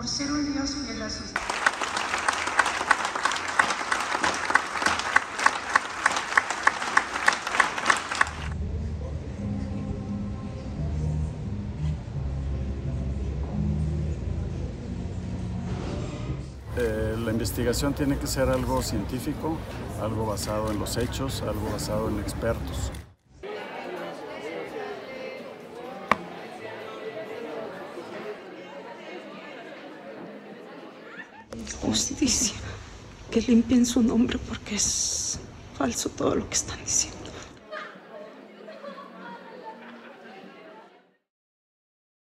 por ser un Dios fiel a sus eh, la investigación tiene que ser algo científico, algo basado en los hechos, algo basado en expertos. Justicia. Que limpien su nombre porque es falso todo lo que están diciendo.